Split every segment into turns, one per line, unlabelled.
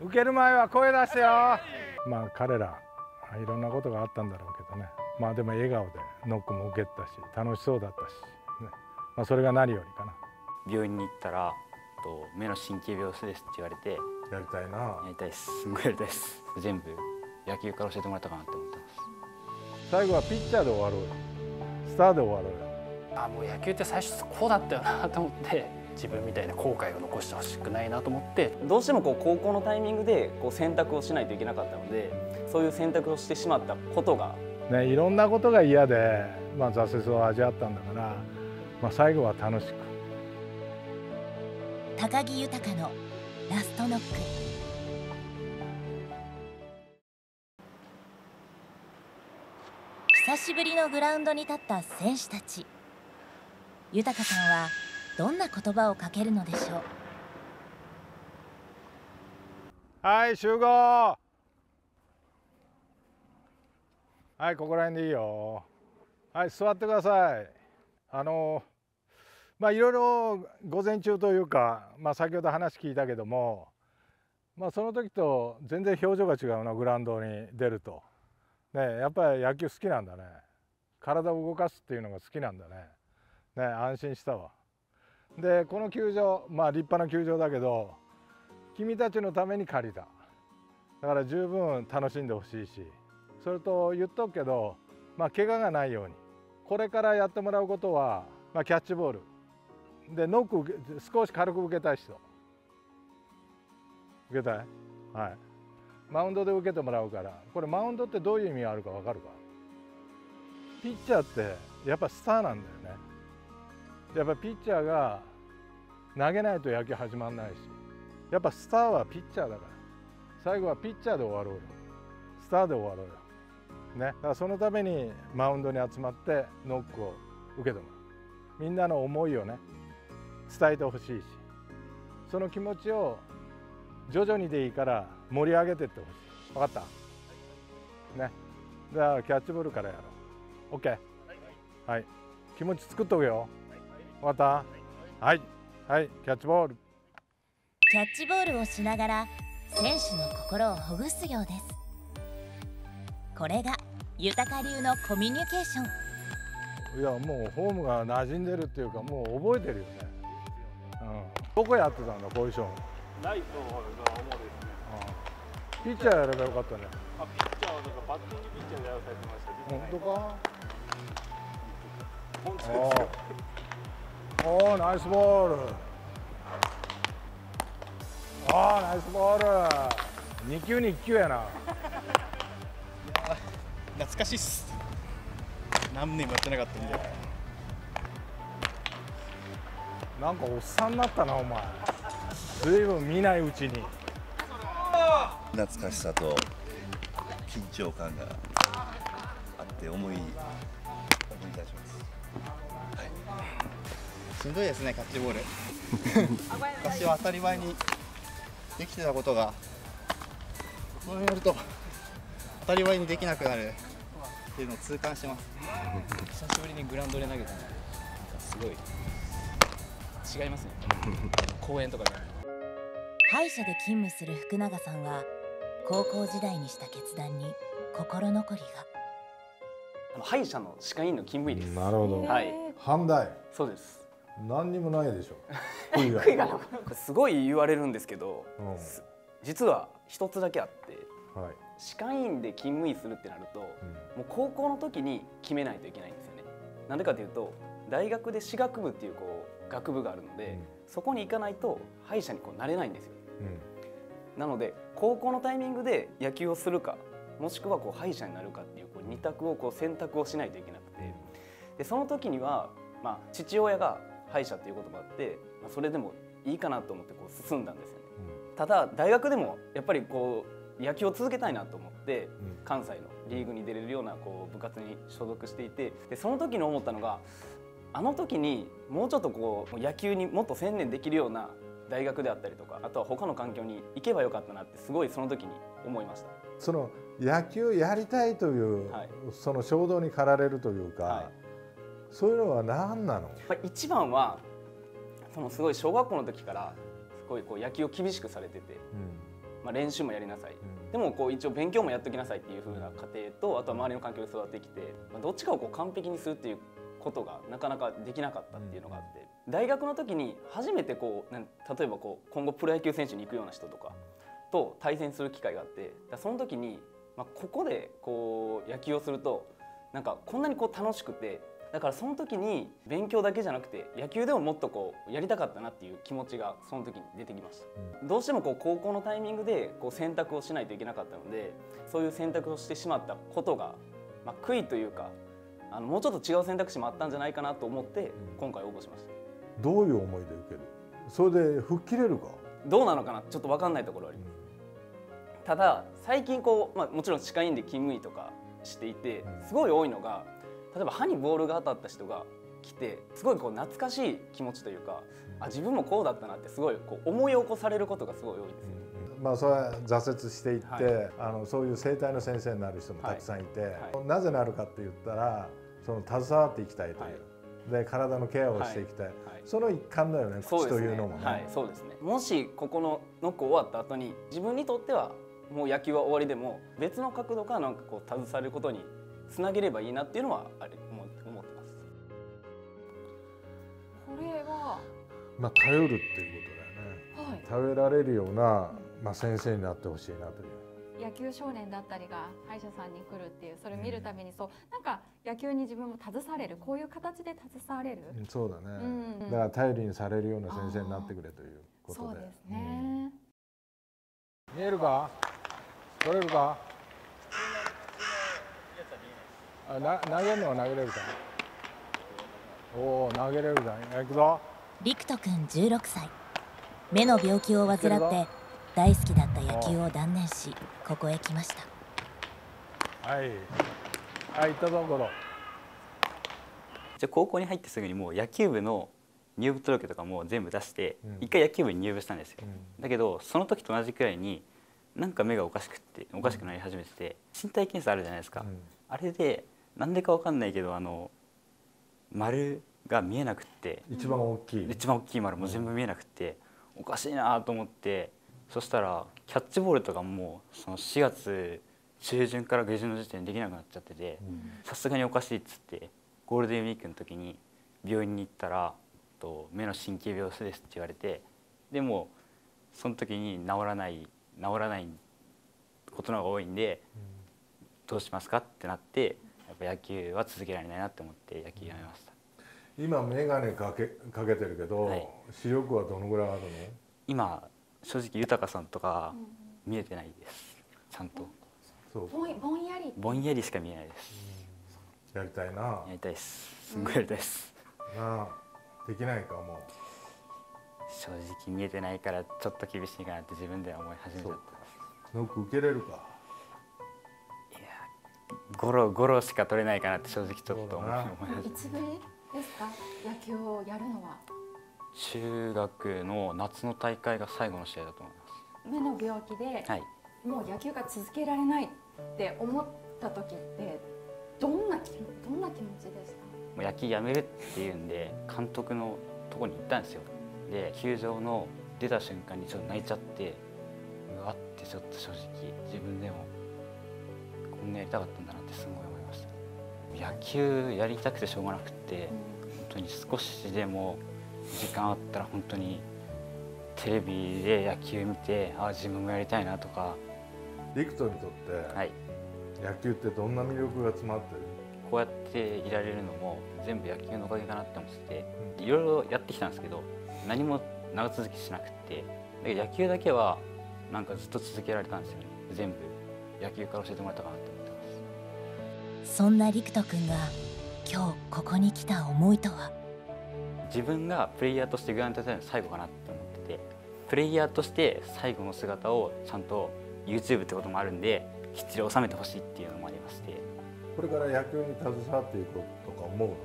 受ける前は声出してよ。まあ彼らいろんなことがあったんだろうけどね。まあでも笑顔でノックも受けたし楽しそうだったし、ね。まあ、それが何よりかな。
病院に行ったらと目の神経病死ですって言われて
やりたいな。や
りたいです。すごいやりたいです。全部野球から教えてもらったかなって思ってます。
最後はピッチャーで終わろうよ。スターで終わろうよ。
あもう野球って最初こうだったよなと思って自分みたいな後悔を残してほしくないなと思って
どうしてもこう高校のタイミングでこう選択をしないといけなかったのでそういう選択をしてしまったことが、
ね、いろんなことが嫌で、まあ、挫折を味わったんだから、まあ、最後は楽しく。
高木豊のラストノック。久しぶりのグラウンドに立った選手たち。豊さんはどんな言葉をかけるのでしょう？
はい集合。はいここら辺でいいよ。はい座ってください。あのまあいろいろ午前中というか、まあ、先ほど話聞いたけども、まあ、その時と全然表情が違うなグラウンドに出ると、ね、やっぱり野球好きなんだね。体を動かすっていうのが好きなんだね。ね安心したわ。でこの球場まあ立派な球場だけど君たちのために借りた。だから十分楽しんでほしいし。それと言っとくけどまあ怪我がないように。これからやってもらうことは、まあ、キャッチボール。でノック少し軽く受けたい人。受けたい？はい。マウンドで受けてもらうから。これマウンドってどういう意味があるか分かるか？ピッチャーってやっぱスターなんだよね。やっぱピッチャーが投げないと野球始まらないし。やっぱスターはピッチャーだから。最後はピッチャーで終わろうよ。スターで終わろうよ。ね。だからそのためにマウンドに集まってノックを受けてもらうみんなの思いをね伝えてほしいし。その気持ちを徐々にでいいから盛り上げてってほしい。分かった？ね。だからキャッチボールからやろう。OK はい。気持ち作っとくよ。わかった。はい。はい。キャッチボール。
キャッチボールをしながら選手の心をほぐすようです。これが豊流のコミュニケーショ
ン。いやもうフォームが馴染んでるっていうかもう覚えてるよね、うん、どこやってたんだポジション。
ライトが主ですね、
うん、ピッチャーやればよかったね。
あピッチャーはなんかバッティングピッチャーでやらされてました
本当か？
本当です
おおナイスボール。ああナイスボール。2球に1球やな。
懐かしいっす。何年もやってなかったんで。
なんかおっさんになったなお前。ずいぶん見ないうちに。
懐かしさと緊張感があって思いし
んどいですねキャッチボール。私は当たり前にできてたことがこうやると当たり前にできなくなるっていうのを痛感します。
久しぶりにグラウンドで投げたのすごい違いますね。公園とかで
歯医者で勤務する福永さんは高校時代にした決断に心残りが。
歯医者の歯科医院の勤務医です。
なるほど、
はい、
阪大
そうです
何にもないでしょ。
悔いが。すごい言われるんですけど、うん、実は一つだけあって、はい、歯科医院で勤務医するってなると、うん、もう高校の時に決めないといけないんですよね。なんでかというと大学で歯学部っていうこう学部があるので、うん、そこに行かないと歯医者にこうなれないんですよ、なので高校のタイミングで野球をするかもしくはこう歯医者になるかっていうこう2択をこう選択をしないといけなくてでその時には、まあ、父親が歯医者っていうこともあって、まあ、それでもいいかなと思ってこう進んだんですよね、うん、ただ大学でもやっぱりこう野球を続けたいなと思って、うん、関西のリーグに出れるようなこう部活に所属していてでその時に思ったのがあの時にもうちょっとこう野球にもっと専念できるような大学であったりとかあとは他の環境に行けばよかったなってすごいその時に思いました。
その野球やりたいという、はい、その衝動に駆られるというか、はいそういうのは何なの？
一番はそのすごい小学校の時からすごいこう野球を厳しくされてて、うん、
まあ、練習もやりなさい、でもこう一応勉強もやっときなさいっていう風な家庭とあとは周りの環境で育ってきて、まあ、どっちかをこう完璧にするっていうことがなかなかできなかったっていうのがあって、大学の時に初めてこう例えばこう今後プロ野球選手に行くような人とかと対戦する機会があってその時に、まあ、ここでこう野球をするとなんかこんなにこう楽しくてだからその時に勉強だけじゃなくて野球でももっとこうやりたかったなっていう気持ちがその時に出てきました、うん、どうしてもこう高校のタイミングでこう選択をしないといけなかったのでそういう選択をしてしまったことが、まあ、悔いというかあのもうちょっと違う選択肢もあったんじゃないかなと思って今回応募しました、
どういう思いで受ける？それで吹っ切れるか？
どうなのかな？ちょっと分かんないところあります、うん、ただ最近こう、まあ、もちろん歯科医院で勤務医とかしていてすごい多いのが例えば歯にボールが当たった人が来てすごいこう懐かしい気持ちというかあ自分もこうだったなってすごいこう思い起こされることがすごい多いですよ、
うん、まあ、それは挫折していって、はい、あのそういう生態の先生になる人もたくさんいて、はい。はい、なぜなるかって言ったらその携わっていきたいという、で体のケアをしていきたい、その一環だよね。口というのもね。
はい、そうですね。もしここのノック終わった後に自分にとってはもう野球は終わりでも別の角度からなんかこう携わることにつなげればいいなっていうのはあれ思ってます。
これは
まあ頼るっていうことだよね。はい、頼られるようなまあ先生になってほしいなという。
野球少年だったりが歯医者さんに来るっていうそれを見るためにそうなんか野球に自分も携われるこういう形で携われる、
うん、そうだね、うん、だから頼りにされるような先生になってくれということで。
そうですね、
うん、見えるか？取れるか？あな投げるのは投げれるかおお投げれるじゃん。行くぞ。
陸斗くん16歳目の病気を患って大好きだった野球を断念しここへ来ました。
はい。はい行ったぞゴロ。
じゃ高校に入ってすぐにもう野球部の入部届とかも全部出して、うん、一回野球部に入部したんですよ、うん、だけどその時と同じくらいになんか目がおかしくっておかしくなり始めてて、身体検査あるじゃないですか、うん、あれでなんでかわかんないけどあの丸が見えなくって。
一番大きい。
一番大きい丸。も全部見えなくって。おかしいなと思って。そしたらキャッチボールとかもその4月中旬から下旬の時点でできなくなっちゃっててさすがにおかしいっつってゴールデンウィークの時に病院に行ったらと目の神経病ですって言われてでもその時に治らない治らないことの方が多いんで、どうしますかってなってやっぱ野球は続けられないなって思って野球やめました。
今眼鏡かけかけてるけど、はい、視力はどのぐらいあるの？
今正直豊さんとか見えてないです。ちゃんと。
そうぼんぼんやり。
ぼんやりしか見えないです、
やりたいな。
やりたいです。すごいやりたいです、
なあ。できないかもう。
正直見えてないからちょっと厳しいかなって自分では思い始めちゃった
ノック受けれるか
ゴロゴロしか取れないかなって正直ちょっと思い始
めいつぶりですか？野球をやるのは。
中学の夏の大会が最後の試合だと思います。
目の病気で、はい、もう野球が続けられないって思った時ってどんなどんな気持ちでした
もう野球やめるっていうんで監督のとこに行ったんですよ。で球場の出た瞬間にちょっと泣いちゃってうわってちょっと正直自分でもこんなやりたかったんだなってすごい思いました。野球やりたくてしょうがなくて、本当に少しでも時間あったら本当にテレビで野球見てああ自分もやりたいなとか。
陸斗にとって、はい、野球ってどんな魅力が詰まってる？
こうやっていられるのも全部野球のおかげかなって思ってていろいろやってきたんですけど何も長続きしなくてだけど野球だけはなんかずっと続けられたんですよね。全部。野球から教えてもらったかなって
そんな陸斗君が今日ここに来た思いとは？
自分がプレイヤーとしてグラウンドでの最後かなって思っててプレイヤーとして最後の姿をちゃんと YouTube ってこともあるんできっちり収めてほしいっていうのもありまして。
これから野球に携わっていこうとか思うの？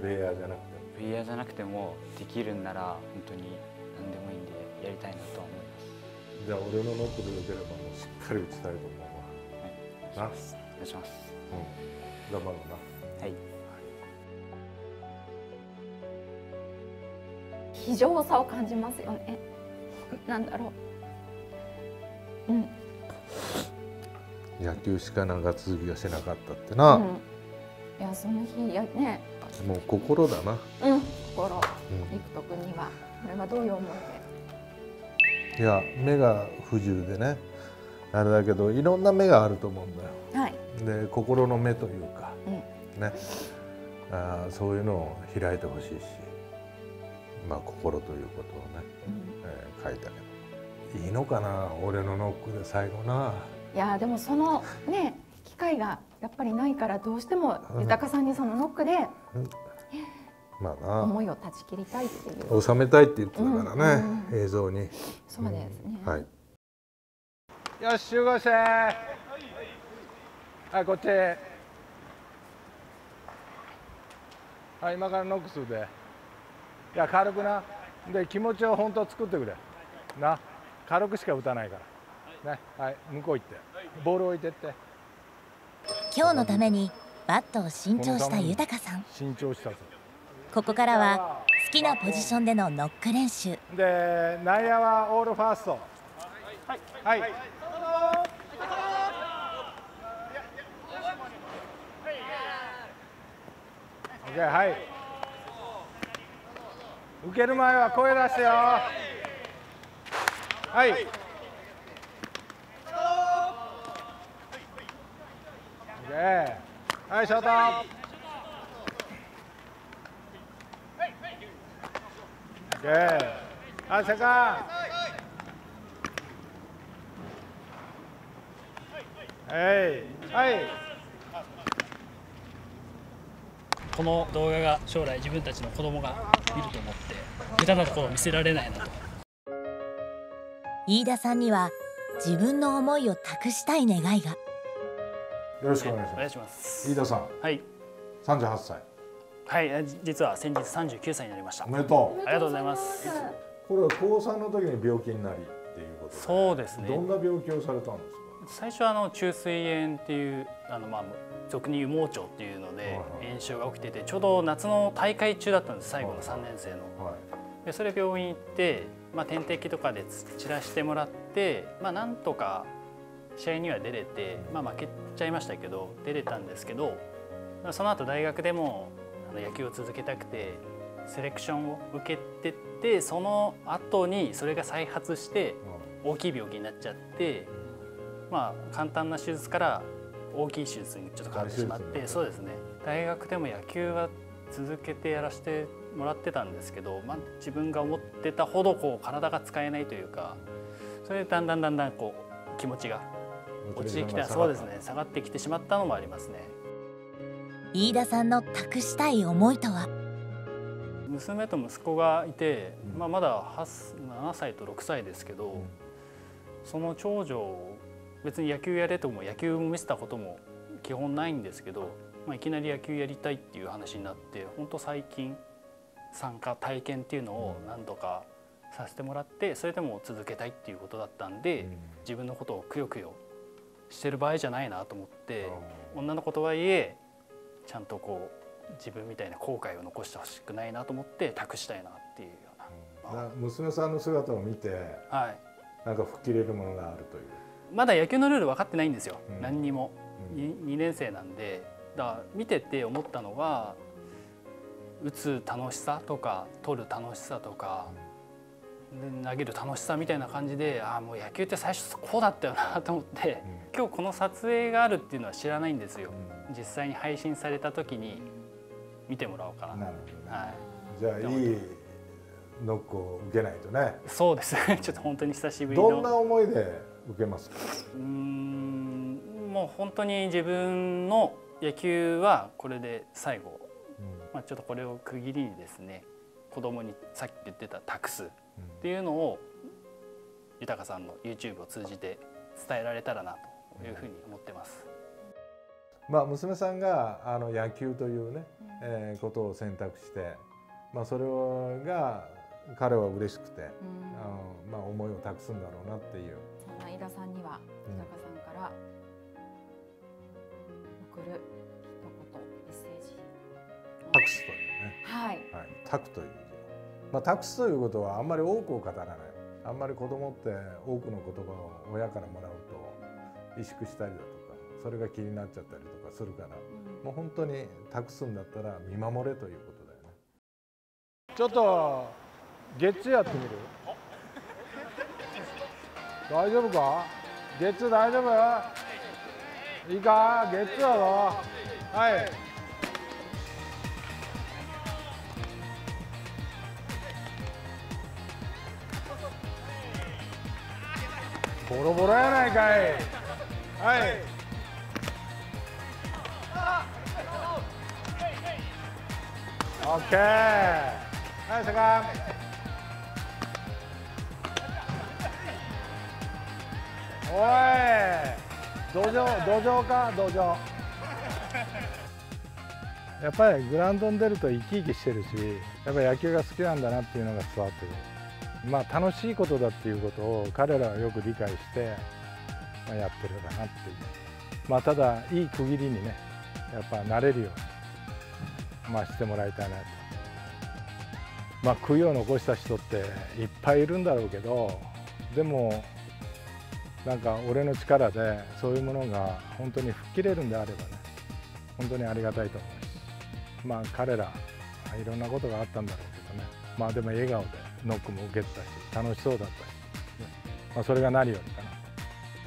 プレイヤーじゃなくて
プレイヤーじゃなくてもできるんなら本当に何でもいいんでやりたいなとは思います。
じゃあ俺のノックで打てればもうしっかり打ちたいと思う
わ。はい。お願いします
うん。頑張ろうな。
はい。
非常さを感じますよね。なんだろう。
うん、野球しか長続きはしなかったってな、うん、
いやその日やね。
もう心だな。
うん。心、うん、陸斗君には。これはどういう思い
で？いや目が不自由でね。あれだけどいろんな目があると思うんだよ、はい、で心の目というか、うん、ね。あそういうのを開いてほしいしまあ心ということをね、うん、えー、書いたけど。いいのかな俺のノックで最後な。
いやでもそのね機会がやっぱりないからどうしても豊さんにそのノックで、まあな。思いを断ち切りたいっていう。
収めたいって言ってたからね、うん。うん、映像に。
そうですね、
はい。よし集合してはいこっち。はい今からノックするで。いや軽くな。で気持ちを本当作ってくれ。な。軽くしか打たないから。ね。はい向こう行って。ボール置いてって。
今日のためにバットを新調した豊さん。
新調したぞ。
ここからは好きなポジションでのノック練習。
で内野はオールファースト。はい、はいオッケーはい。受ける前は声出してよ。はい。はいショート。オッケーはいセカンはい。はい。
この動画が将来自分たちの子供が見ると思って下手なところを見せられないなと。
飯田さんには自分の思いを託したい願いが。よ
ろしくお願
いします。
飯田さん。
はい。
38歳。
はい実は先日39歳になりました。
おめでと
う。ありがとうございます。
これは高3の時に病気になりっていうこと
そうですね。
どんな病気をされたんですか？
最初はあの虫垂炎っていうあのまあ俗に言う盲腸っていうので炎症が起きててちょうど夏の大会中だったんです最後の3年生の。でそれ病院行って、まあ、点滴とかで散らしてもらって、まあ、なんとか試合には出れて、まあ、負けちゃいましたけど出れたんですけどその後大学でもあの野球を続けたくてセレクションを受けてってその後にそれが再発して大きい病気になっちゃって。まあ、簡単な手術から大きい手術にちょっと変わってしまってそうですね。大学でも野球は続けてやらせてもらってたんですけど、まあ、自分が思ってたほどこう体が使えないというかそれでだんだんだんだんこう気持ちが落ちてきたそうですね下がってきてしまったのもありますね。
飯田さんの託したい思いとは？
娘と息子がいて、まあ、まだ7歳と6歳ですけど、その長女別に野球やれとも野球も見せたことも基本ないんですけど、まあ、いきなり野球やりたいっていう話になって本当最近参加体験っていうのを何度かさせてもらってそれでも続けたいっていうことだったんで、自分のことをくよくよしてる場合じゃないなと思って女の子とはいえちゃんとこう自分みたいな後悔を残してほしくないなと思って託したいなっていうよ
うな、娘さんの姿を見て、はい、なんか吹っ切れるものがあるという
まだ野球のルール分かってないんですよ、うん、何にも、うん、2, 2年生なんで。だから見てて思ったのが打つ楽しさとか取る楽しさとか、で投げる楽しさみたいな感じでああもう野球って最初こうだったよな と思って、うん、今日この撮影があるっていうのは知らないんですよ、実際に配信された時に見てもらおうかな。なるほど、ね、はい、
じゃあいいノックを受けないとね。
そうです。ちょっと本当に久しぶり
どんな思いで受けますか？
うんもう本当に自分の野球はこれで最後、うん、まあ、ちょっとこれを区切りにですね。子供にさっき言ってた託すっていうのを、豊さんの YouTube を通じて伝えられたらなというふうに思ってます。
まあ、娘さんがあの野球というね、えー、ことを選択して、まあ、それが彼は嬉しくて、うん、あまあ、思いを託すんだろうなっていう
飯田さん。には豊さんから送る一言メッセージ。
託すというね。
はい、
はい、託という字まあ託すということはあんまり多くを語らない。ああんまり子供って多くの言葉を親からもらうと萎縮したりだとかそれが気になっちゃったりとかするから、うん、もう本当に託すんだったら見守れということだよね。ちょっとゲッツやってみる大丈夫かゲッツ大丈夫？いいか？ゲッツだぞはい。ボロボロやないかい。はい。オッケー。はいセカン土壌土壌か？土壌。やっぱりグラウンドに出ると生き生きしてるしやっぱ野球が好きなんだなっていうのが伝わってくる。まあ、楽しいことだっていうことを彼らはよく理解して、まあ、やってるかなっていう、まあ、ただいい区切りにねやっぱ慣れるように、まあ、してもらいたいなと。まあ、悔いを残した人っていっぱいいるんだろうけどでもなんか俺の力でそういうものが本当に吹っ切れるんであればね本当にありがたいと思うしまあ彼らいろんなことがあったんだろうけどねまあでも笑顔でノックも受けてたし楽しそうだったし、まあ、それが何よりかな。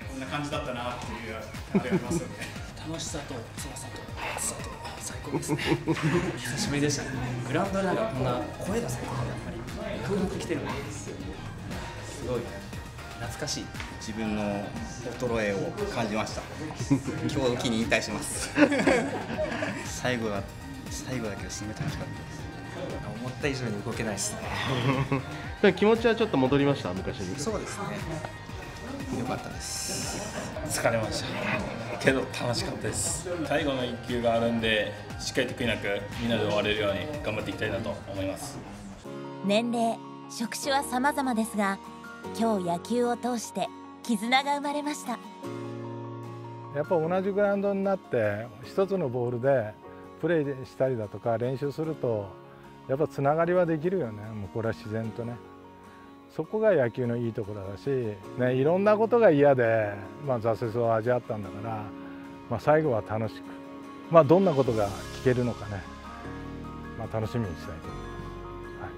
こんな感じだったなっていうあれありますよね。
楽しさと辛さと暑さと最高ですね。久しぶりでしたね。グラウンドでなんかこんな声出せるとやっぱり。風力来てるんですすごい懐かしい。
自分の衰えを感じました。今日を機に引退します。最後は最後だけどすごい楽しかったです。
思った以上に動けないです
ね。気持ちはちょっと戻りました？昔に。
そうですね。
良かったです。
疲れました。けど楽しかったです。最後の1球があるんでしっかりと悔いなくみんなで終われるように頑張っていきたいなと思います。
年齢職種は様々ですが今日野球を通して絆が生まれました。
やっぱ同じグラウンドになって一つのボールでプレーしたりだとか練習するとやっぱつながりはできるよね。もうこれは自然とね。そこが野球のいいところだし、ね、いろんなことが嫌で、まあ、挫折を味わったんだから、まあ、最後は楽しく、まあ、どんなことが聞けるのかね、まあ、楽しみにしたいと思います、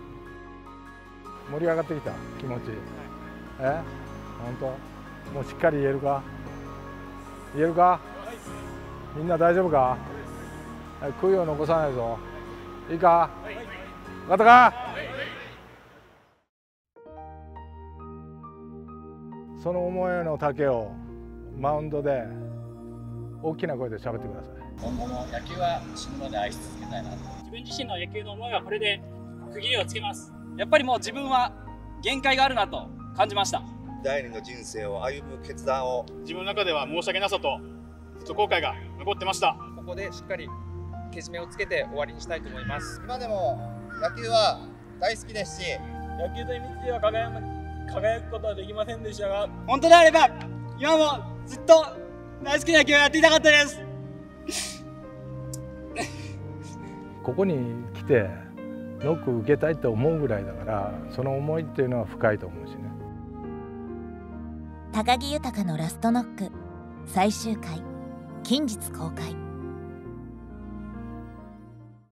はい、盛り上がってきた？気持ち。え？本当？もうしっかり言えるか？言えるか？みんな大丈夫か？悔いを残さないぞ。いいか、分かったか、その思いの丈をマウンドで大きな声で喋ってください。
今後も野球は死ぬまで愛し続けたいな
自分自身の野球の思いはこれで区切りをつけます。
やっぱりもう自分は限界があるなと。感じました。
第二の人生を歩む決断を。
自分の中では申し訳なさとずっと後悔が残ってました。
ここでしっかりけじめをつけて終わりにしたいと思います。
今でも野球は大好きですし。
野球という道では輝輝くことはできませんでしたが。
本当であれば今もずっと大好きな野球をやっていたかったです。
ここに来てノック受けたいと思うぐらいだからその思いっていうのは深いと思うしね
高木豊のラストノック最終回近日公開。